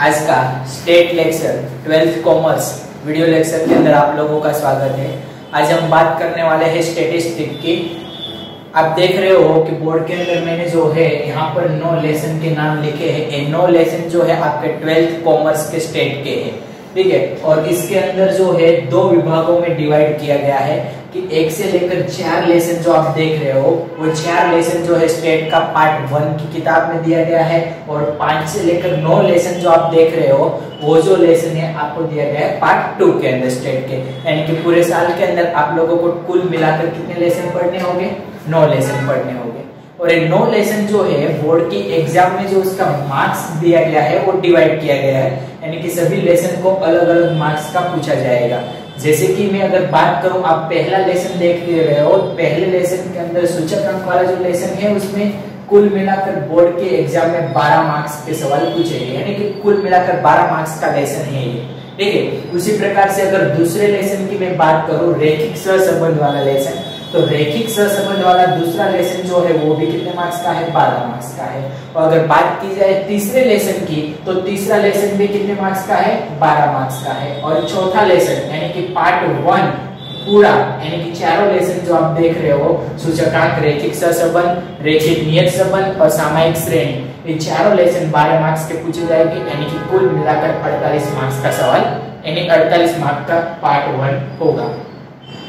आज का state lecture twelfth commerce video lecture के अंदर आप लोगों का स्वागत है। आज हम बात करने वाले हैं स्टेटिस्टिक की। आप देख रहे हो कि बोर्ड के अंदर मैंने जो है, यहाँ पर नो लेसन के नाम लिखे हैं। नो लेसन जो है आपके ट्वेल्थ कॉमर्स के स्टेट के है। ठीक है? और इसके अंदर जो है, दो विभागों में डिवाइड किया गया है। कि एक से लेकर चार लेसन जो आप देख रहे हो, वो चार लेसन जो है स्टेट का पार्ट वन की किताब में दिया गया है और पाँच से लेकर नौ लेसन जो आप देख रहे हो, वो जो लेसन है आपको दिया गया है पार्ट टू के अंदर स्टेट के। यानी कि पूरे साल के अंदर आप लोगों को कुल मिलाकर कितने लेसन पढ़ने होंगे? नौ लेसन पढ़ने होंगे। और ये नौ लेसन जो है बोर्ड की एग्ज़ाम में जो उसका मार्क्स दिया गया है, वो डिवाइड किया गया है। यानी कि सभी लेसन को अलग अलग मार्क्स का पूछा जाएगा। जैसे कि मैं अगर बात करूँ, आप पहला लेसन देख रहे हो, पहले लेसन के अंदर सूचक अंक वाला जो लेसन है, उसमें कुल मिलाकर बोर्ड के एग्ज़ाम में 12 मार्क्स के सवाल पूछे गए यानी कि कुल मिलाकर 12 मार्क्स का लेसन है ये। ठीक है? उसी प्रकार से अगर दूसरे लेसन की मैं बात करूँ, रेखिक सहसंबंध वाला लेसन तो रेखिक सहसंबंध वाला दूसरा लेसन जो है, वो भी कितने मार्क्स का है? बारह मार्क्स का है। और अगर बात की जाए तीसरे लेसन की तो तीसरा लेसन भी कितने मार्क्स का है? बारह मार्क्स का है। और चौथा लेसन, यानी कि पार्ट वन पूरा, यानी कि चारों लेसन जो आप देख रहे हो, सूचकांक, रेखिक सहसंबंध, रेखिक नियत संबंध और सामायिक श्रेणी ये चारों लेसन बारह मार्क्स के पूछे जाएँगे, यानी कि कुल मिलाकर अड़तालीस मार्क्स का सवाल, यानी अड़तालीस मार्क्स का पार्ट वन होगा।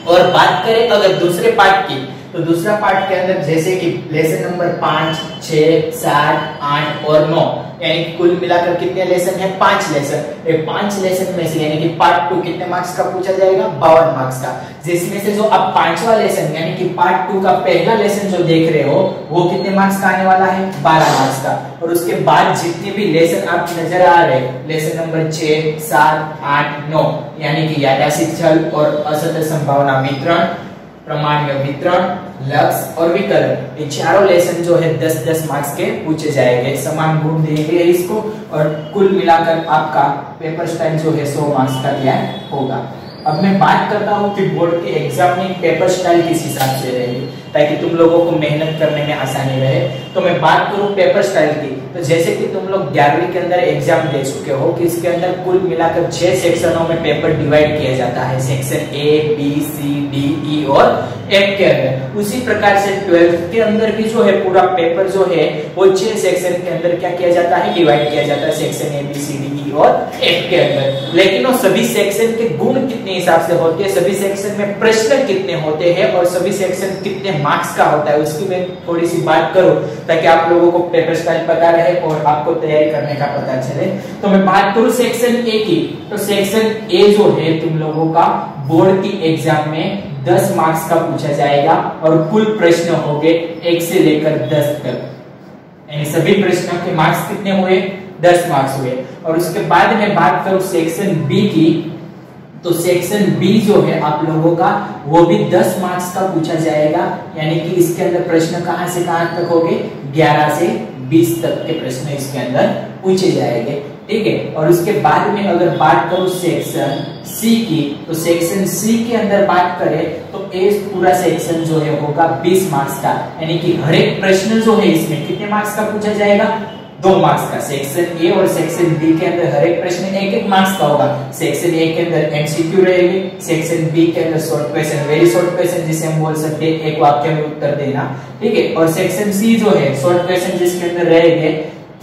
और बात करें अगर दूसरे पार्ट की तो दूसरा पार्ट के अंदर जैसे कि लेसन नंबर पाँच, छ, सात, आठ और नौ यानी कुल मिलाकर कितने लेसन है? पाँच लेसन ये पाँच लेसन में से यानी कि पार्ट टू कितने मार्क्स का पूछा जाएगा? बावन मार्क्स का। जिसमें से जो अब पांचवा लेसन यानी कि पार्ट टू का पहला लेसन जो देख रहे हो, वो कितने मार्क्स का आने वाला है? बारह मार्क्स का। और उसके बाद जितने भी लेसन आप नज़र आ रहे लेसन नंबर छह, सात, आठ, नौ, यानी कि यादाशित छल और असत संभावना वितरण प्रमाणीय वितरण लक्ष्य और विकलन ये चारों लेसन जो है दस दस मार्क्स के पूछे जाएँगे। समान गुण देंगे इसको और कुल मिलाकर आपका पेपर स्टाइल जो है 100 मार्क्स का दिया होगा। अब मैं बात करता हूँ कि बोर्ड के एग्ज़ाम में पेपर स्टाइल किस हिसाब से रहेगी, ताकि तुम लोगों को मेहनत करने में आसानी रहे। तो मैं बात करूँ पेपर स्टाइल की। तो जैसे कि तुम लोग ग्यारहवीं के अंदर एग्ज़ाम दे चुके हो कि इसके अंदर कुल मिलाकर छह सेक्शनों में पेपर डिवाइड किया जाता है। Section A B C D E और एफ़ के अंदर उसी प्रकार से ट्वेल्थ के अंदर भी जो है पूरा पेपर जो है, वो छह सेक्शन के अंदर क्या किया जाता है? डिवाइड किया जाता है section A B C D E और एफ़ के अंदर। लेकिन वो सभी सेक्शन के गुण कितने हिसाब से होते हैं? सभी सेक्शन में प्रश्न कितने होते हैं और सभी सेक्शन कितने मार्क्स का होता है? उसकी मैं थोड़ी सी बात करूँ, ताकि आप लोगों को पेपर स्टाइल पता रहे और आपको तैयारी करने का पता चले। तो मैं बात करूँ सेक्शन ए की। तो सेक्शन ए जो है तुम लोगों का बोर्ड की एग्ज़ाम में 10 मार्क्स का पूछा जाएगा और कुल प्रश्न होंगे एक से लेकर 10 तक। यानी सभी प्रश्नों के मार्क्स कितने हुए? 10 मार्क्स हुए। और उसके बाद में बात करूँ सेक्शन बी की तो सेक्शन बी जो है आप लोगों का, वो भी 10 मार्क्स का पूछा जाएगा। यानी कि इसके अंदर प्रश्न कहाँ से कहाँ तक होंगे? 11 से 20 तक के प्रश्न इसके अंदर पूछे जाएँगे। ठीक है? और उसके बाद में अगर बात करूँ सेक्शन सी की तो सेक्शन सी के अंदर बात करें तो ए पूरा सेक्शन जो है होगा 20 मार्क्स का। यानी कि हर एक प्रश्न जो है इसमें कितने मार्क्स का पूछा जाएगा? दो मार्क्स का। सेक्शन ए और सेक्शन बी के अंदर हर एक प्रश्न एक एक मार्क्स का होगा। सेक्शन ए के अंदर एमसीक्यू रहेगी। सेक्शन बी के अंदर short question very short question जिसे हम बोल सकते हैं, एक वाक्य में उत्तर देना। ठीक है? और सेक्शन सी जो है शॉर्ट क्वेश्चन जिसके अंदर रहेंगे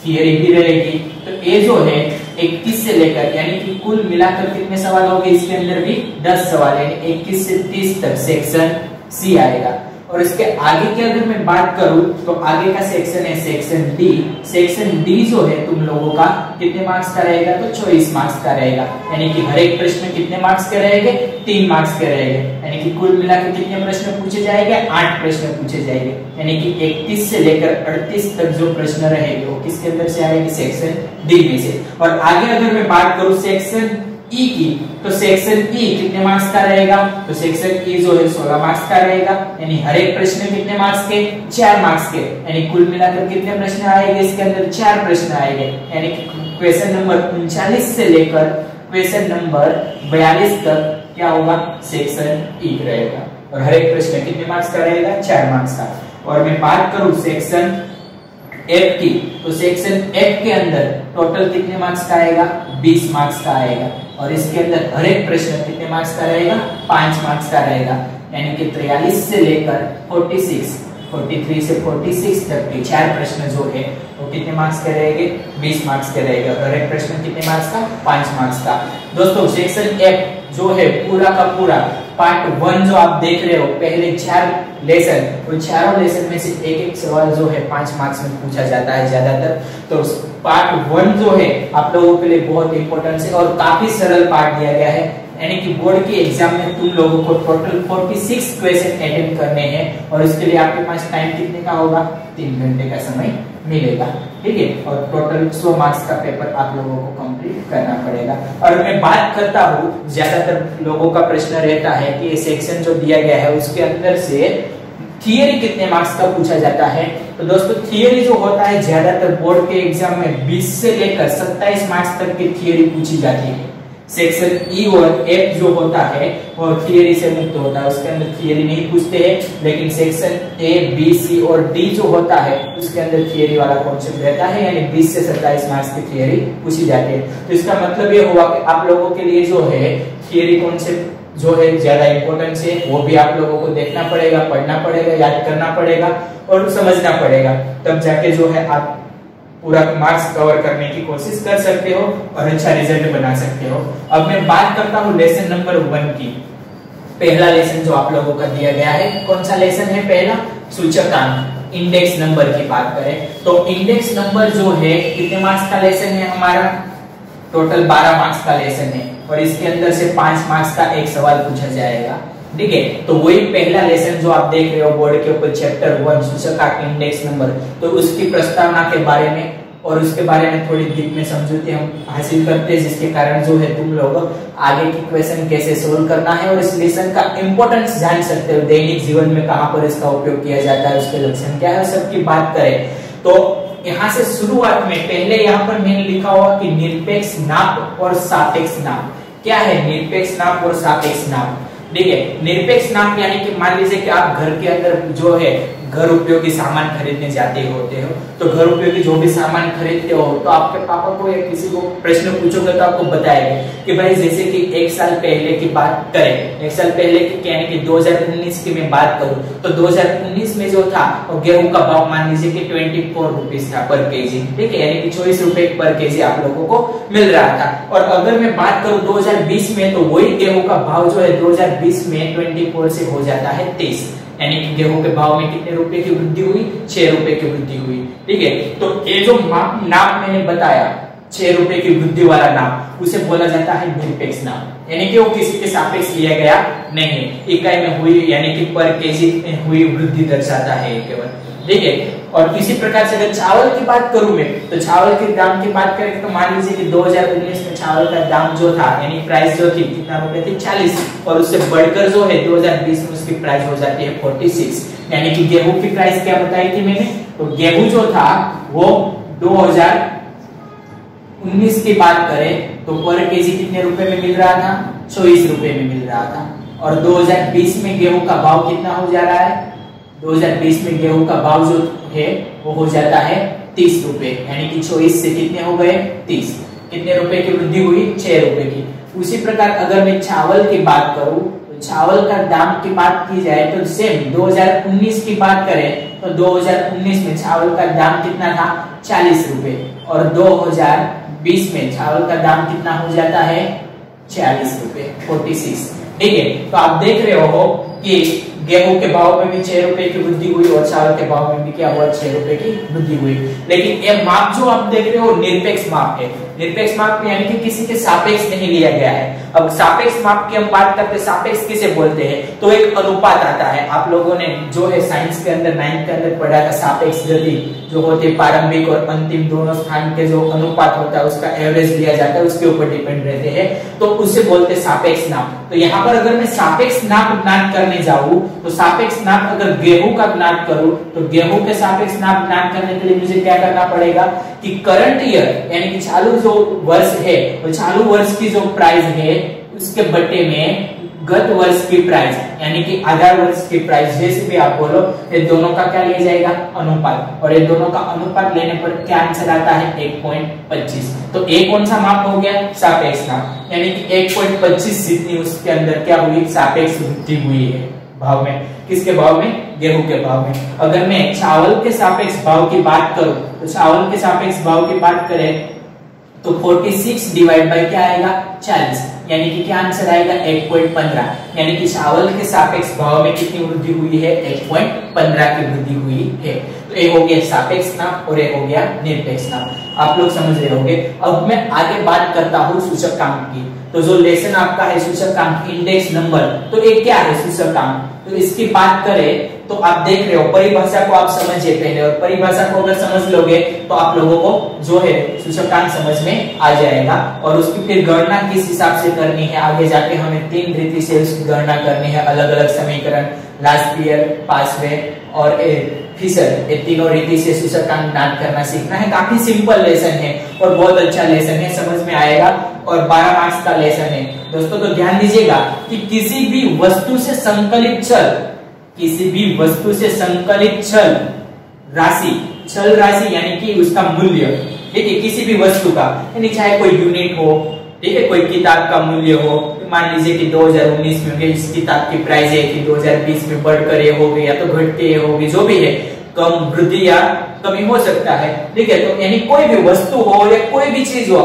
थियरी भी रहेगी तो ए जो है 21 से लेकर, यानी कि कुल मिलाकर कितने सवाल होंगे? इसके अंदर भी 10 सवाल है। 21 से 30 तक सेक्शन सी आएगा। और इसके आगे की अगर मैं बात करूँ तो आगे का सेक्शन है सेक्शन डी सेक्शन डी जो है तुम लोगों का कितने मार्क्स का रहेगा? तो चौबीस मार्क्स का रहेगा। यानी कि हर एक प्रश्न कितने मार्क्स के रहेंगे? तीन मार्क्स के रहेंगे। यानी कि कुल मिलाकर कितने प्रश्न पूछे जाएँगे? आठ प्रश्न पूछे जाएँगे। यानी कि इकतीस से लेकर अड़तीस तक जो प्रश्न रहेंगे, वो किसके अंदर से आएँगे? सेक्शन डी में से। और आगे अगर मैं बात करूँ सेक्शन ई की तो सेक्शन ई कितने मार्क्स का रहेगा? तो सेक्शन ई जो है 16 मार्क्स का रहेगा। यानी हर एक प्रश्न में कितने मार्क्स के? चार मार्क्स के। यानी कुल मिलाकर कितने प्रश्न आएँगे? इसके अंदर चार प्रश्न आएँगे। यानी क्वेश्चन नंबर उनचालीस से लेकर क्वेश्चन नंबर बयालीस तक क्या होगा? सेक्शन ई रहेगा। और हर एक प्रश्न कितने मार्क्स का रहेगा? चार मार्क्स का। और मैं बात करूँ सेक्शन एफ़ की तो सेक्शन एफ़ के अंदर टोटल कितने मार्क्स का आएगा? 20 मार्क्स का आएगा। और इसके अंदर हर एक प्रश्न कितने मार्क्स का रहेगा? पाँच मार्क्स का रहेगा। यानी कि त्रियालीस से लेकर 46 43 से 46 तक के चार प्रश्न जो है, वो कितने मार्क्स के रहेंगे? 20 मार्क्स के रहेगा। हर एक प्रश्न कितने मार्क्स का? पाँच मार्क्स का। दोस्तों सेक्शन एफ़ जो है पूरा का पूरा पार्ट वन जो आप देख रहे हो, पहले चार लेसन, उन चारों लेसन में से एक एक सवाल जो है, पाँच मार्क्स में पूछा जाता है ज़्यादातर। तो पार्ट वन जो है, आप लोगों के लिए बहुत इंपॉर्टेंट है और काफ़ी सरल पार्ट दिया गया है। यानी कि बोर्ड के एग्ज़ाम में तुम लोगों को टोटल 46 क्वेश्चन अटेम्प्ट करने हैं और इसके लिए आपके पास टाइम कितने का होगा? तीन घंटे का समय मिलेगा। ठीक है? और टोटल 100 मार्क्स का पेपर आप लोगों को कंप्लीट करना पड़ेगा। और मैं बात करता हूँ, ज़्यादातर लोगों का प्रश्न रहता है कि सेक्शन जो दिया गया है, उसके अंदर से थियरी कितने मार्क्स का पूछा जाता है? तो दोस्तों थियरी जो होता है, ज़्यादातर बोर्ड के एग्ज़ाम में 20 से लेकर 27 मार्क्स तक की थियरी पूछी जाती है। सेक्शन ई e और एफ़ जो होता है, वो थियरी से मुक्त होता है। उसके अंदर थियरी नहीं पूछते हैं, लेकिन सेक्शन ए बी सी और डी जो होता है, उसके अंदर थियरी वाला कॉन्सेप्ट रहता है, यानी 20 से 27 मार्क्स की थियरी पूछी जाती है। तो इसका मतलब ये हुआ कि आप लोगों के लिए जो है थियरी कॉन्सेप्ट जो है ज़्यादा इंपॉर्टेंस है, वो भी आप लोगों को देखना पड़ेगा, पढ़ना पड़ेगा, याद करना पड़ेगा और समझना पड़ेगा। तब जाके जो है आप पूरा मार्क्स कवर करने की कोशिश कर सकते हो और अच्छा रिज़ल्ट बना सकते हो। अब मैं बात करता हूँ लेसन नंबर वन की। पहला लेसन जो आप लोगों का दिया गया है, कौन सा लेसन है पहला? सूचकांक इंडेक्स नंबर की बात करें। तो इंडेक्स नंबर जो है, कितने मार्क्स का लेसन है हमारा? टोटल 12 मार्क्स का लेसन है और इसके अंदर से पाँच मार्क्स का एक सवाल पूछा जाएगा। ठीक है? तो वही पहला लेसन जो आप देख रहे हो बोर्ड के ऊपर चैप्टर वन सूचकांक इंडेक्स नंबर तो उसकी प्रस्तावना के बारे में और उसके बारे में थोड़ी डीप में समझौते हम हासिल करते हैं, जिसके कारण जो है तुम लोग आगे की क्वेश्चन कैसे सोल्व करना है और इस लेसन का इंपॉर्टेंस जान सकते हो, दैनिक जीवन में कहाँ पर इसका उपयोग किया जाता है, उसके लक्षण क्या है, सबकी बात करें। तो यहाँ से शुरुआत में पहले यहाँ पर मैंने लिखा हुआ कि निरपेक्ष नाप और सापेक्ष नाप। क्या है निरपेक्ष नाप और सापेक्ष नाप? ठीक है निरपेक्ष नाप यानी कि मान लीजिए कि आप घर के अंदर जो है घर उपयोगी सामान खरीदने जाते होते हो तो घर उपयोगी जो भी सामान खरीदते हो तो आपके पापा को या किसी को प्रश्न पूछोगे तो आपको बताएँगे कि भाई जैसे कि एक साल पहले की बात करें, एक साल पहले की यानी कि 2019 की मैं बात करूँ तो 2019 में जो था, वो गेहूँ का भाव मान लीजिए कि ट्वेंटी फोर रुपीज़ था पर के जी ठीक है, यानी कि चौबीस रुपए पर के जी आप लोगों को मिल रहा था। और अगर मैं बात करूँ 2020 में तो वही गेहूँ का भाव जो है 2020 में 24 से हो जाता है तेईस, यानी कि गेहूँ के भाव में कितने रुपए की वृद्धि हुई, छह रुपए की वृद्धि हुई। ठीक है? तो ये जो नाम मैंने बताया, छह रुपए की वृद्धि वाला नाम उसे बोला जाता है निरपेक्ष नाम यानी कि वो किसी के सापेक्ष लिया गया नहीं इकाई में हुई, यानी कि पर केजी में हुई वृद्धि दर्शाता है केवल। ठीक है? और किसी प्रकार से अगर चावल की बात करूँ मैं तो चावल के दाम की बात करें तो मान लीजिए कि 2019 में चावल का दाम जो था, यानी प्राइस जो थी, कितना रुपए थी? 40 और उससे बढ़कर जो है 2020 में उसकी प्राइस हो जाती है 46 यानी कि गेहूँ की प्राइस क्या बताई थी मैंने? तो गेहूँ जो था, वो 2019 की बात करें तो पर केजी कितने रुपए में मिल रहा था? चौबीस रुपए में मिल रहा था। और 2020 में गेहूँ का भाव कितना हो जा रहा है? 2020 में गेहूँ का भाव जो है, वो हो जाता है तीस रुपए। यानी कि चौबीस से कितने हो गए? तीस। कितने रुपए की वृद्धि हुई? छह रुपए की। उसी प्रकार अगर मैं चावल की बात करूँ चावल का दाम की बात की जाए तो सेम 2019 की बात करें तो 2019 में चावल का दाम कितना था? चालीस रुपए। और 2020 में चावल का दाम कितना हो जाता है? छियालीस रुपए फोर्टी सिक्स ठीक है तो आप देख रहे हो कि गेहूँ के भाव में भी छह रुपए की वृद्धि हुई और चावल के भाव में भी क्या हुआ? छह रुपए की वृद्धि हुई। लेकिन ये माप जो आप देख रहे हो, निरपेक्ष माप है। निरपेक्ष माप यानी कि किसी के सापेक्ष नहीं लिया गया है। अब सापेक्ष माप की हम बात करते सापेक्ष किसे बोलते हैं? तो एक अनुपात आता है। आप लोगों ने जो है साइंस के अंदर नाइन्थ के अंदर पढ़ा था, सापेक्ष गति जो होती प्रारंभिक और अंतिम दोनों स्थान के जो अनुपात होता है, उसका एवरेज लिया जाता है, उसके ऊपर डिपेंड रहते हैं। तो उसे बोलते सापेक्ष नाप। तो यहाँ पर अगर मैं सापेक्ष नाप ज्ञान करने जाऊँ तो सापेक्ष नाप अगर गेहूँ का ज्ञान करूँ तो गेहूँ के सापेक्ष नाप ज्ञान करने के लिए मुझे क्या करना पड़ेगा? कि करंट ईयर यानी कि चालू जो वर्ष है वो चालू वर्ष की जो प्राइस है उसके बटे में गत वर्ष की प्राइस यानी कि आधार वर्ष की प्राइस जैसे भी आप बोलो, ये दोनों का क्या लिया जाएगा? अनुपात। और ये दोनों का अनुपात लेने पर क्या आंसर आता है? 1.25 तो एक कौन सा माप हो गया? सापेक्ष माप। यानी कि 1.25 जितनी उसके अंदर क्या हुई? सापेक्ष वृद्धि हुई है भाव में। किसके भाव में? गेहूँ के भाव में। अगर मैं चावल के सापेक्ष भाव की बात करूँ तो चावल के सापेक्ष भाव की बात करें तो 46 डिवाइड बाय क्या आएगा? 40 यानी कि क्या आंसर आएगा? 1.15 यानी कि चावल के सापेक्ष भाव में कितनी वृद्धि हुई है? 1.15 की वृद्धि हुई है। तो एक हो गया सापेक्ष नाम और एक हो गया निरपेक्ष नाम। आप लोग समझ रहे होंगे। अब मैं आगे बात करता हूँ सूचकांक की। तो जो लेसन आपका है, सूचकांक इंडेक्स नंबर तो ये क्या है सूचकांक? तो इसकी बात करें तो आप देख रहे हो, परिभाषा को आप समझिए पहले। और परिभाषा को अगर समझ लोगे तो आप लोगों को जो है, सूचकांक समझ में आ जाएगा। और उसकी फिर गणना किस हिसाब से करनी है, आगे जाके हमें तीन रीति से उसकी गणना करनी है। अलग अलग समीकरण लास्ट ईयर पासवे और फिशर ये तीनों रीति से सूचकांक ज्ञात करना सीखना है। काफ़ी सिंपल लेसन है और बहुत अच्छा लेसन है, समझ में आएगा। और 12 मार्क्स का लेसन है। दोस्तों तो ध्यान दीजिएगा कि किसी भी वस्तु से संकलित चल किसी भी वस्तु से संकलित छल राशि छल राशि यानी कि उसका मूल्य, ठीक है, किसी भी वस्तु का, यानी चाहे कोई यूनिट हो, ठीक है, कोई किताब का मूल्य हो मान लीजिए कि 2019 में इस किताब की प्राइस है कि 2020 में बढ़कर ये हो गई या तो घट के ये होगी जो भी है, कम वृद्धि या कमी हो सकता है, ठीक है तो यानी कोई भी वस्तु हो या कोई भी चीज़ हो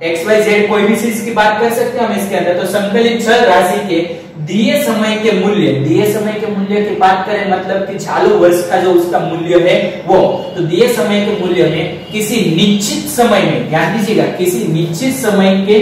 एक्स वाई जेड कोई भी चीज़ की बात कर सकते हैं हम इसके अंदर। तो संकलित छल राशि के दिए समय के मूल्य, दिए समय के मूल्य की बात करें मतलब कि चालू वर्ष का जो उसका मूल्य है वो। तो दिए समय के मूल्य में किसी निश्चित समय में, ध्यान दीजिएगा, किसी निश्चित समय के,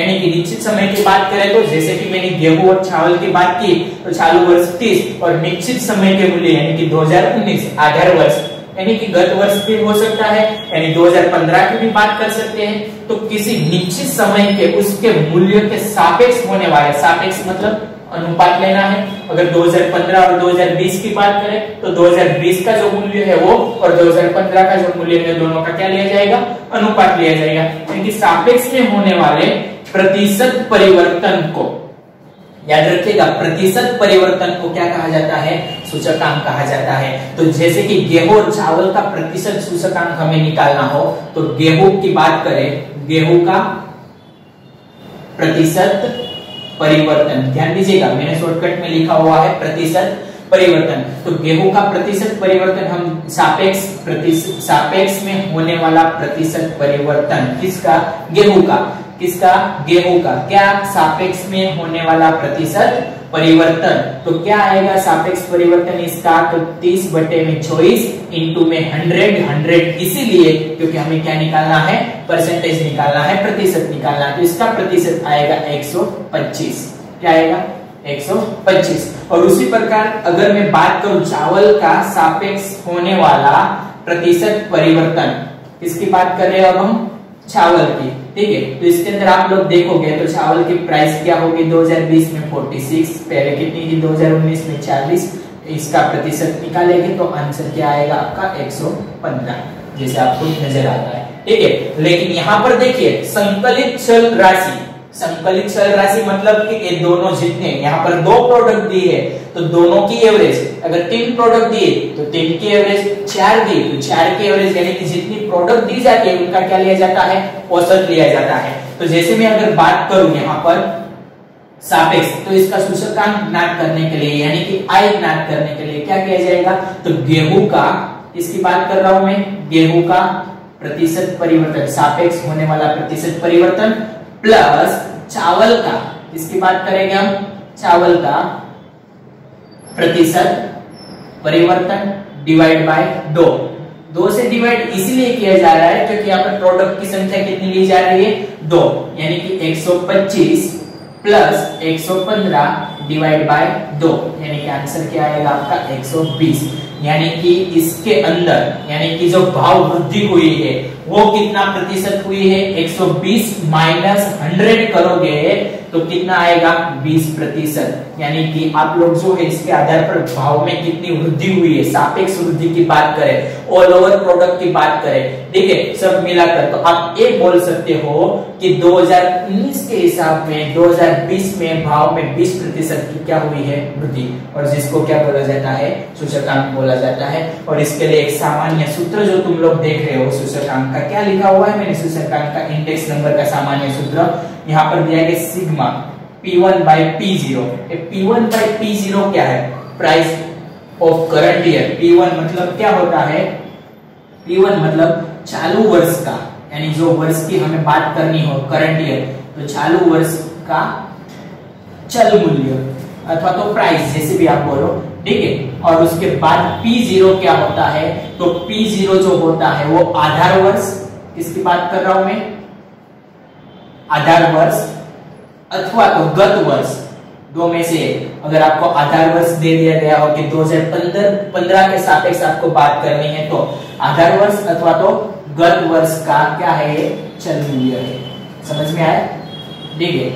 यानी कि निश्चित समय की बात करें तो जैसे कि मैंने गेहूँ और चावल की बात की तो चालू वर्ष तीस, और निश्चित समय के मूल्य, यानी कि 2019 आधार वर्ष। यानी कि गत वर्ष भी हो सकता है, यानी 2015 की भी बात कर सकते हैं तो किसी निश्चित समय के उसके मूल्य के सापेक्ष होने वाले, सापेक्ष मतलब अनुपात लेना है। अगर 2015 और 2020 की बात करें तो 2020 का जो मूल्य है वो और 2015 का जो मूल्य है दोनों का क्या लिया जाएगा? अनुपात लिया जाएगा। यानी कि सापेक्ष में होने वाले प्रतिशत परिवर्तन को याद रखिएगा, प्रतिशत परिवर्तन को क्या कहा जाता है? सूचकांक कहा जाता है। तो जैसे कि गेहूँ और चावल का प्रतिशत सूचकांक हमें निकालना हो तो गेहूँ की बात करें, गेहूँ का प्रतिशत परिवर्तन। ध्यान दीजिएगा, मैंने शॉर्टकट में लिखा हुआ है, प्रतिशत परिवर्तन। तो गेहूँ का प्रतिशत परिवर्तन हम सापेक्ष सापेक्ष में होने वाला प्रतिशत परिवर्तन किसका? गेहूँ का। किसका? गेहूँ का। क्या सापेक्ष में होने वाला प्रतिशत परिवर्तन? तो क्या आएगा सापेक्ष परिवर्तन इसका? तो 30 बटे में 24 इंटू में 100 100 इसीलिए क्योंकि हमें क्या निकालना है? परसेंटेज निकालना है, प्रतिशत निकालना है। तो इसका प्रतिशत आएगा 125 क्या आएगा? 125 और उसी प्रकार अगर मैं बात करूँ चावल का सापेक्ष होने वाला प्रतिशत परिवर्तन, किसकी बात कर रहे हैं अब हम? चावल की। ठीक है तो इसके अंदर आप लोग देखोगे तो चावल की प्राइस क्या होगी 2020 में 46 पहले कितनी थी 2019 में 40 इसका प्रतिशत निकालेंगे तो आंसर क्या आएगा आपका 115 जैसे आपको नज़र आता है। ठीक है, लेकिन यहाँ पर देखिए, संकलित चल राशि संकलित चल राशि मतलब कि ये दोनों जितने यहाँ पर दो प्रोडक्ट दिए है तो दोनों की एवरेज अगर तीन प्रोडक्ट दिए तो तीन की एवरेज चार दी तो चार की एवरेज यानी कि जितनी प्रोडक्ट दी जाती है, उनका क्या लिया जाता है? औसत लिया जाता है। तो जैसे मैं अगर बात करूँ यहाँ पर, सापेक्ष तो इसका सूचकांक ज्ञात करने के लिए, यानी कि आय ज्ञात करने के लिए क्या किया जाएगा? तो गेहूँ का, इसकी बात कर रहा हूँ मैं, गेहूँ का प्रतिशत परिवर्तन, सापेक्ष होने वाला प्रतिशत परिवर्तन प्लस चावल का। इसकी बात करेंगे हम? चावल का प्रतिशत परिवर्तन डिवाइड बाय दो। दो से डिवाइड इसलिए किया जा रहा है क्योंकि यहाँ पर प्रोडक्ट की संख्या कितनी ली जा रही है? दो। यानी कि 125 प्लस 115 डिवाइड बाय दो, यानी कि आंसर क्या आएगा आपका? 120 यानी कि इसके अंदर, यानी कि जो भाव वृद्धि हुई है, वो कितना प्रतिशत हुई है? 120 माइनस हंड्रेड करोगे तो कितना आएगा? 20 प्रतिशत। यानी कि आप लोग जो है, इसके आधार पर भाव में कितनी वृद्धि हुई है? सापेक्ष वृद्धि की बात करें ऑल ओवर प्रोडक्ट की बात करें, ठीक है? सब मिलाकर। तो आप ये बोल सकते हो कि 2019 के हिसाब में 2020 में भाव में 20 प्रतिशत की क्या हुई है? वृद्धि। और जिसको क्या बोला जाता है? सूचकांक बोला जाता है। और इसके लिए एक सामान्य सूत्र जो तुम लोग देख रहे हो, सूचकांक का क्या लिखा हुआ है? मैंने सूचकांक का इंडेक्स नंबर का सामान्य सूत्र यहाँ पर दिया गया sigma P1 one by P zero P one by P zero क्या है? Price of current year P1 मतलब क्या होता है? P1 मतलब चालू वर्ष का। यानी जो वर्ष की हमें बात करनी हो करंट ईयर तो चालू वर्ष का चल मूल्य अथवा तो प्राइस जैसे भी आप बोलो, ठीक है? और उसके बाद P0 क्या होता है? तो P0 जो होता है, वो आधार वर्ष। किसकी बात कर रहा हूँ मैं? आधार वर्ष अथवा तो गत वर्ष, दो में से अगर आपको आधार वर्ष दे दिया गया हो कि 2015 पंद्रह के सापेक्ष आपको बात करनी है तो आधार वर्ष अथवा तो गत वर्ष का क्या है? चल मूल्य है। समझ में आया? ठीक है।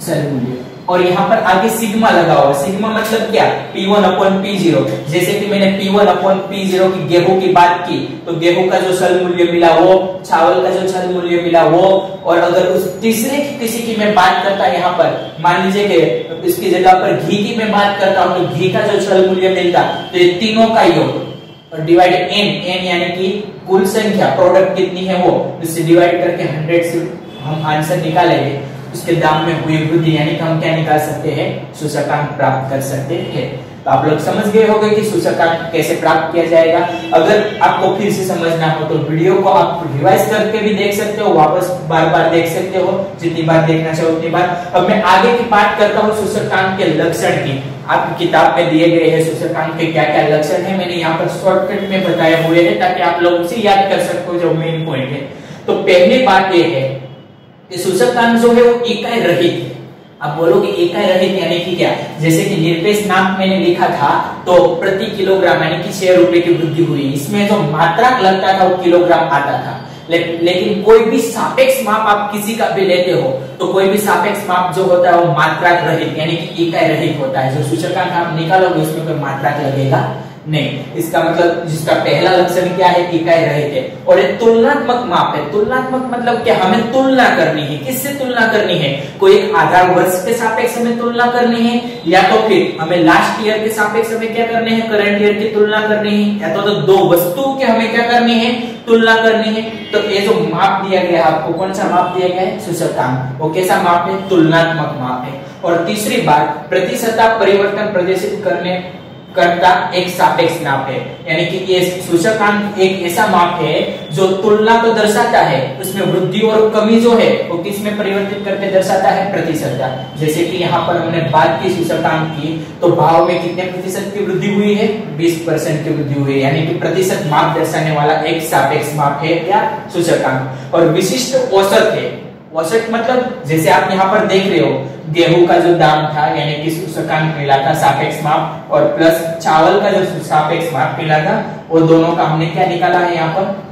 चल मूल्य और यहाँ पर आगे सिग्मा लगा हुआ सिग्मा मतलब क्या? P1 one upon P zero जैसे कि मैंने P1 one upon P zero की गेहूँ की बात की तो गेहूँ का जो छल मूल्य मिला वो, चावल का जो छल मूल्य मिला वो, और अगर उस तीसरे की किसी की मैं बात करता यहाँ पर, मान लीजिए कि इसकी जगह पर घी की मैं बात करता हूँ तो घी का जो छल मूल्य मिलता तो ये तीनों का योग और डिवाइड एन एन यानी कि कुल संख्या प्रोडक्ट कितनी है वो? इससे डिवाइड करके हंड्रेड से हम आंसर निकालेंगे। उसके दाम में हुई वृद्धि, यानी कि हम क्या निकाल सकते हैं? सूचकांक प्राप्त कर सकते हैं। तो आप लोग समझ गए होंगे कि सूचकांक कैसे प्राप्त किया जाएगा। अगर आपको फिर से समझना हो तो वीडियो को आप रिवाइज करके भी देख सकते हो, वापस बार बार देख सकते हो, जितनी बार देखना चाहो उतनी बार। अब मैं आगे की बात करता हूँ सूचकांक के लक्षण की। आपकी किताब में दिए गए हैं सूचकांक के क्या क्या लक्षण है? मैंने यहाँ पर शॉर्टकट में बताए हुए हैं, ताकि आप लोग उसे याद कर सको जो मेन पॉइंट है। तो पहली बात यह है सूचकांक जो है वो इकाई रहित अब बोलोगे इकाई रहित यानी कि क्या? जैसे कि निरपेक्ष नाम मैंने लिखा था तो प्रति किलोग्राम यानी कि छह रुपए की वृद्धि हुई। इसमें जो मात्रा लगता था वो किलोग्राम आता था। ले, लेकिन कोई भी सापेक्ष माप आप किसी का भी लेते हो तो कोई भी सापेक्ष माप जो होता है वो मात्रा रहित यानी कि इकाई रहित होता है। जो सूचकांक आप निकालोगे उसमें कोई मात्रा लगेगा? नहीं इसका मतलब जिसका पहला लक्षण क्या है इकाई रहित है और ये तुलनात्मक माप है। तुलनात्मक मतलब क्या हमें तुलना करनी है। किससे तुलना करनी है? कोई एक आधार वर्ष के सापेक्ष हमें तुलना करनी है या तो फिर हमें लास्ट ईयर के सापेक्ष हमें क्या करनी है? करंट ईयर की तुलना करनी है या तो, तो दो वस्तुओं के हमें क्या करनी है? तुलना करनी है। तो ये जो माप दिया गया आपको कौन सा माप दिया गया है? सूचकांक वो कैसा माप है? तुलनात्मक माप है। और तीसरी बात प्रतिशता परिवर्तन प्रदर्शित करने करता एक सापेक्ष माप है। यानी कि ये सूचकांक एक ऐसा माप है जो तुलना को दर्शाता है, उसमें वृद्धि और कमी जो है, वो किसमें परिवर्तित करके दर्शाता है? प्रतिशत जैसे कि यहाँ पर हमने बात की सूचकांक की तो भाव में कितने प्रतिशत की वृद्धि हुई है? 20 परसेंट की वृद्धि हुई है। यानी कि प्रतिशत माप दर्शाने वाला एक सापेक्ष माप है क्या सूचकांक। और विशिष्ट औसत है औसत मतलब जैसे आप यहाँ पर देख रहे हो, गेहूँ का जो दाम था, यानी कि सूचकांक मिला था सापेक्ष माप, और प्लस चावल का जो सापेक्ष माप मिला था, वो दोनों का हमने क्या निकाला है यहाँ पर?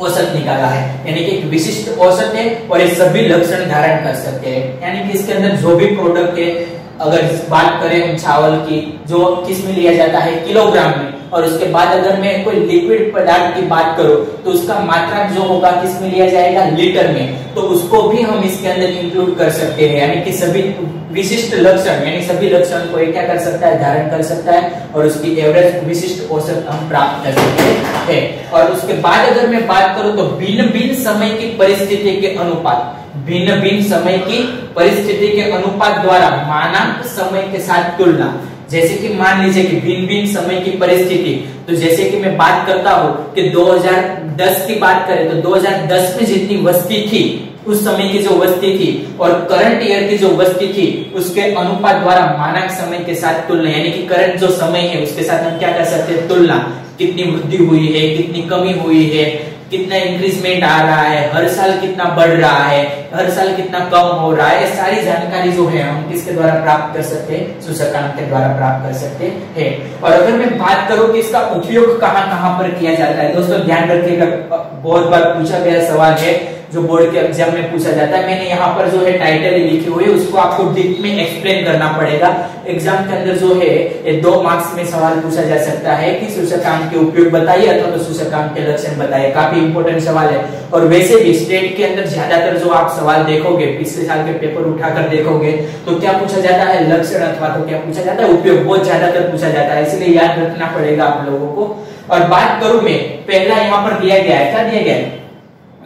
औसत निकाला है। यानी कि एक विशिष्ट औसत है, और ये सभी लक्षण धारण कर सकते हैं। यानी कि इसके अंदर जो भी प्रोडक्ट है, अगर बात करें हम चावल की, जो किसमें लिया जाता है? किलोग्राम में। और उसके बाद अगर मैं कोई लिक्विड पदार्थ की बात करूँ तो उसका मात्रा जो होगा किसमें लिया जाएगा? लीटर में। तो उसको भी हम इसके अंदर इंक्लूड कर सकते हैं। यानी कि सभी विशिष्ट लक्षण, यानी सभी लक्षण को क्या कर सकता है? धारण कर सकता है और उसकी एवरेज विशिष्ट औसत हम प्राप्त कर सकते हैं। और उसके बाद अगर मैं बात करूँ तो भिन्न भिन्न समय की परिस्थिति के अनुपात। भिन्न भिन्न समय की परिस्थिति के अनुपात द्वारा मानक समय के साथ तुलना। जैसे कि मान लीजिए कि भिन्न भिन्न समय की परिस्थिति तो जैसे कि मैं बात करता हूँ कि 2010 की बात करें तो 2010 में जितनी वस्ती थी, उस समय की जो वस्ती थी और करंट ईयर की जो वस्ती थी, उसके अनुपात द्वारा मानक समय के साथ तुलना, यानी कि करंट जो समय है, उसके साथ हम क्या कर सकते हैं? तुलना। कितनी वृद्धि हुई है, कितनी कमी हुई है कितना इंक्रीजमेंट आ रहा है, हर साल कितना बढ़ रहा है, हर साल कितना कम हो रहा है सारी जानकारी जो है, हम किसके द्वारा प्राप्त कर सकते हैं? सूचकांक के द्वारा प्राप्त कर सकते हैं। और अगर मैं बात करूँ कि इसका उपयोग कहाँ कहाँ पर किया जाता है, दोस्तों, ध्यान रखिएगा, बहुत बार पूछा गया सवाल है जो बोर्ड के एग्ज़ाम में पूछा जाता है, मैंने यहाँ पर जो है टाइटल लिखी हुई है, उसको आपको डीप में एक्सप्लेन करना पड़ेगा। एग्ज़ाम के अंदर जो है, ये दो मार्क्स में सवाल पूछा जा सकता है कि सूचकांक के उपयोग बताइए अथवा तो सूचकांक के लक्षण बताइए। काफ़ी इंपोर्टेंट सवाल है। और वैसे भी स्टेट के अंदर ज़्यादातर जो आप सवाल देखोगे, पिछले साल के पेपर उठाकर देखोगे तो क्या पूछा जाता है लक्षण अथवा तो क्या पूछा जाता है उपयोग? बहुत ज़्यादातर पूछा जाता है, इसलिए याद रखना पड़ेगा आप लोगों को। और बात करूँ मैं, पहला यहाँ पर दिया गया है, क्या दिया गया है?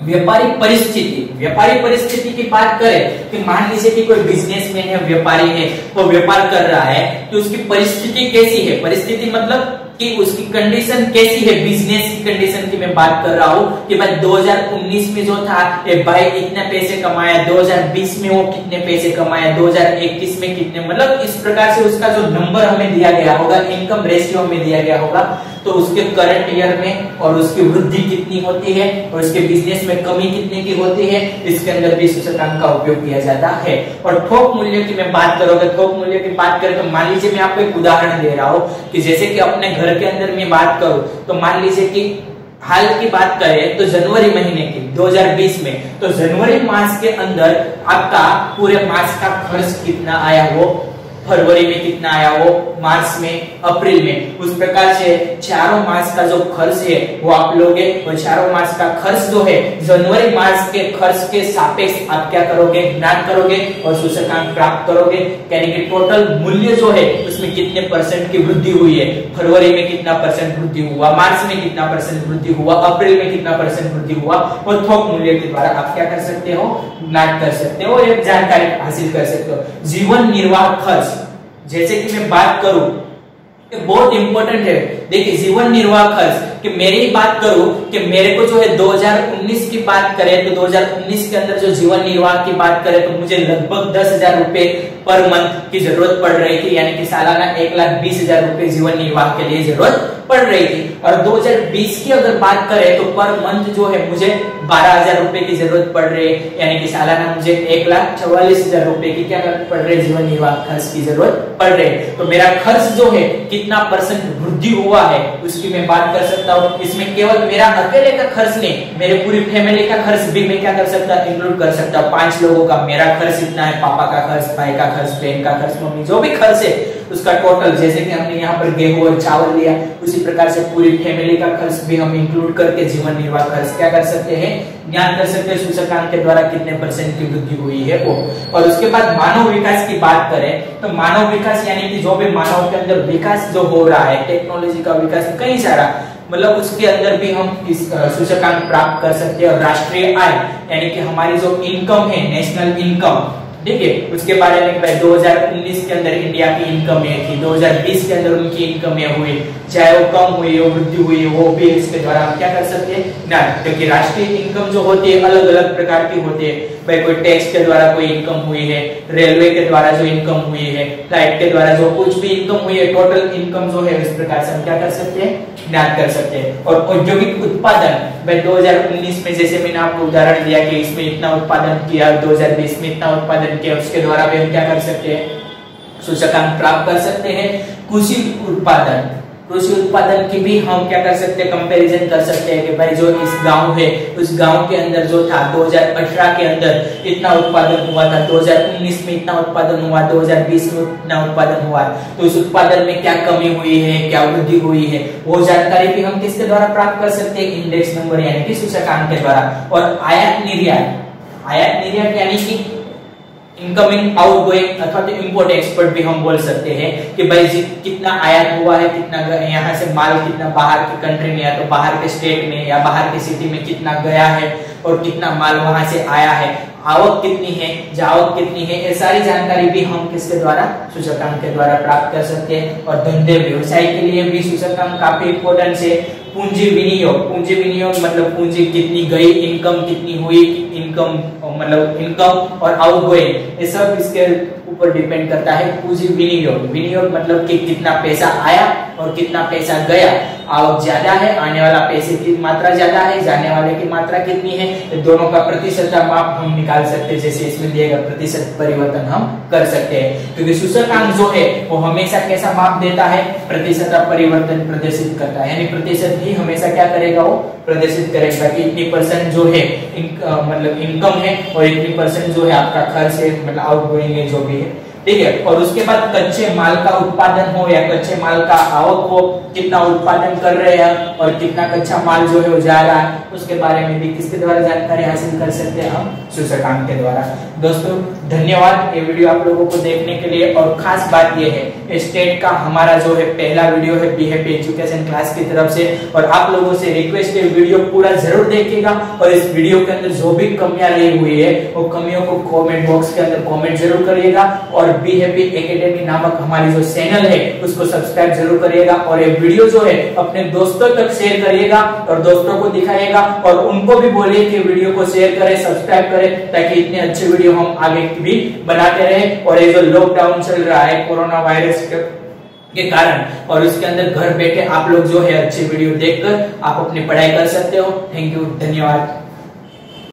व्यापारिक परिस्थिति व्यापारिक परिस्थिति की बात करें कि मान लीजिए कि कोई बिजनेसमैन है व्यापारी है, वो व्यापार कर रहा है तो उसकी परिस्थिति कैसी है? परिस्थिति मतलब कि उसकी कंडीशन कैसी है? बिज़नेस की कंडीशन की मैं बात कर रहा हूँ कि भाई 2019 में जो था, ये भाई इतने पैसे कमाया 2020 में वो कितने पैसे कमाया 2021 में कितने मतलब इस प्रकार से उसका जो नंबर हमें दिया गया होगा इनकम रेशियो हमें दिया गया होगा तो उसके करंट ईयर में और उसकी वृद्धि कितनी होती है और उसके बिज़नेस में कमी कितने की होती है, इसके अंदर भी सूचकांक का उपयोग किया जाता है। और थोक मूल्य की मैं बात करोगे थोक मूल्य की बात करें तो मान लीजिए मैं आपको एक उदाहरण दे रहा हूँ कि जैसे कि अपने घर के अंदर मैं बात करूँ तो मान लीजिए कि हाल की बात करें तो जनवरी महीने की 2020 में तो जनवरी मास के अंदर आपका पूरे मास का खर्च कितना आया हो? फरवरी में कितना आया वो मार्च में, अप्रैल में। उस प्रकार से चारों मास का जो खर्च है, वो आप लोगे और चारों मास का खर्च जो है, जनवरी मार्च के खर्च के सापेक्ष आप क्या करोगे? ज्ञान करोगे और सूचकांक प्राप्त करोगे। यानी कि टोटल मूल्य जो है, उसमें कितने परसेंट की वृद्धि हुई है? फरवरी में कितना परसेंट वृद्धि हुआ? मार्च में कितना परसेंट वृद्धि हुआ? अप्रैल में कितना परसेंट वृद्धि हुआ? और थोक मूल्य के द्वारा आप क्या कर सकते हो? ज्ञान कर सकते हो और जानकारी हासिल कर सकते हो। जीवन निर्वाह खर्च। जैसे कि मैं बात करूँ बहुत इंपॉर्टेंट है। देखिए, जीवन निर्वाह खर्च, कि मेरी बात करूँ, कि मेरे को जो है 2019 की बात करें तो 2019 के अंदर जो जीवन निर्वाह की बात करें तो मुझे लगभग दस हज़ार रुपए पर मंथ की ज़रूरत पड़ रही थी, यानी कि सालाना एक लाख बीस हज़ार रुपए जीवन निर्वाह के लिए ज़रूरत पड़ रही थी। और 2020 की अगर बात करें तो पर मंथ जो है मुझे बारह हज़ार रुपए की ज़रूरत पड़ रही है यानी कि सालाना मुझे एक लाख चौवालीस हज़ार रुपए की क्या पड़ रही है जीवन निर्वाह खर्च की ज़रूरत पड़ रही। है तो मेरा खर्च जो है कितना परसेंट वृद्धि हुआ है, उसकी मैं बात कर सकता हूँ। इसमें केवल मेरा अकेले का खर्च नहीं, मेरे पूरी फैमिली का खर्च भी मैं क्या कर सकता इंक्लूड कर सकता हूँ। पाँच लोगों का मेरा खर्च इतना है, पापा का खर्च, भाई का खर्च, बहन का खर्च, मम्मी, जो भी खर्च है उसका टोटल जैसे कि हमने यहाँ पर गेहूँ और चावल लिया, उसी प्रकार से पूरी फैमिली का खर्च भी हम इंक्लूड करके जीवन निर्वाह खर्च क्या कर सकते हैं? ज्ञान कर सकते हैं सूचकांक के द्वारा कितने परसेंट की वृद्धि हुई है वो। और उसके बाद मानव विकास की बात करें तो मानव विकास यानी कि जो भी मानव के अंदर विकास जो हो रहा है टेक्नोलॉजी का विकास, कई सारा मतलब उसके अंदर भी हम इस सूचकांक प्राप्त कर सकते हैं। और राष्ट्रीय आय, यानी कि हमारी जो इनकम है नेशनल इनकम ठीक है? उसके बारे में भाई 2019 के अंदर इंडिया की इनकम ये थी 2020 के अंदर उनकी इनकम ये हुई। चाहे वो कम हुई हो वृद्धि हुई, वो भी इसके द्वारा हम क्या कर सकते हैं? ना, क्योंकि राष्ट्रीय इनकम जो होती है अलग अलग प्रकार की होती है। भाई, कोई टैक्स के द्वारा कोई इनकम हुई है रेलवे के द्वारा जो इनकम हुई है फ़्लाइट के द्वारा जो कुछ भी इनकम हुई है टोटल इनकम जो है, इस प्रकार से हम क्या कर सकते हैं? ज्ञात कर सकते हैं। और औद्योगिक उत्पादन, भाई 2019 में जैसे मैंने आपको उदाहरण दिया कि इसमें इतना उत्पादन किया 2020 में इतना उत्पादन किया, उसके द्वारा भी हम क्या कर सकते हैं? सूचकांक प्राप्त कर सकते हैं। कृषि उत्पादन कृषि उत्पादन की भी हम क्या कर सकते हैं कंपैरिजन कर सकते हैं कि भाई जो इस गाँव है, उस गाँव के अंदर जो था 2018 के अंदर इतना उत्पादन हुआ था 2019 में इतना उत्पादन हुआ 2020 में इतना उत्पादन हुआ तो उस उत्पादन में क्या कमी हुई है, क्या वृद्धि हुई है, वो जानकारी भी हम किसके द्वारा प्राप्त कर सकते हैं इंडेक्स नंबर यानी कि सूचकांक के द्वारा। और आयात निर्यात आयात निर्यात यानी कि इनकमिंग आउटगोइंग अथवा तो इंपोर्ट एक्सपोर्ट भी हम बोल सकते हैं कि भाई कितना आयात हुआ है, कितना यहाँ से माल कितना बाहर की कंट्री में या तो बाहर के स्टेट में या बाहर की सिटी में कितना गया है और कितना माल वहाँ से आया है। आवक कितनी है, जावक कितनी है, ये सारी जानकारी भी हम किसके द्वारा सूचकांक के द्वारा प्राप्त कर सकते हैं और धंधे व्यवसाय के लिए भी सूचकांक काफ़ी इंपोर्टेंट है। पूंजी विनियोग पूंजी विनियोग मतलब पूंजी कितनी गई इनकम कितनी हुई इनकम मतलब इनकम और आउट गोइंग ये सब इसके ऊपर डिपेंड करता है पूंजी विनियोग। विनियोग मतलब कि कितना पैसा आया और कितना पैसा गया। आवक ज़्यादा है आने वाला पैसे की मात्रा ज़्यादा है जाने वाले की मात्रा कितनी है तो दोनों का प्रतिशत माप हम निकाल सकते हैं जैसे इसमें दिएगा प्रतिशत परिवर्तन हम कर सकते हैं। क्योंकि सूचकांक जो है वो हमेशा कैसा माप देता है? प्रतिशत परिवर्तन प्रदर्शित करता है। यानी प्रतिशत ही हमेशा क्या करेगा वो? प्रदर्शित करेगा कि इतनी परसेंट जो है इन, मतलब इनकम है और इतनी परसेंट जो है आपका खर्च है मतलब आउट गोइंग है जो भी है। ठीक है? और उसके बाद कच्चे माल का उत्पादन हो या कच्चे माल का आवक हो, कितना उत्पादन कर रहे हैं और कितना कच्चा माल जो है वो जा रहा है, उसके बारे में भी किसके द्वारा जानकारी हासिल कर सकते हैं हम? सूचकांक के द्वारा। दोस्तों, धन्यवाद ये वीडियो आप लोगों को देखने के लिए और खास बात यह है स्टेट का हमारा जो है पहला वीडियो है बीहेपी एजुकेशन क्लास की तरफ़ से। और आप लोगों से रिक्वेस्ट है वीडियो पूरा ज़रूर देखिएगा। और इस वीडियो के अंदर जो भी कमियाँ रही हुई है, वो कमियों को कमेंट बॉक्स के अंदर कमेंट ज़रूर करिएगा। और बी हैप्पी एकेडमी नामक हमारी जो चैनल है, उसको सब्सक्राइब ज़रूर करिएगा। और ये वीडियो जो है, अपने दोस्तों तक शेयर करिएगा और दोस्तों को दिखाइएगा और उनको भी बोलिए कि वीडियो को शेयर करें सब्सक्राइब करें, ताकि इतने अच्छे वीडियो हम आगे भी बनाते रहे। और ये जो लॉकडाउन चल रहा है, कोरोना वायरस के कारण। और इसके अंदर घर बैठे आप लोग जो है अच्छे वीडियो देखकर आप अपनी पढ़ाई कर सकते हो। थैंक यू धन्यवाद।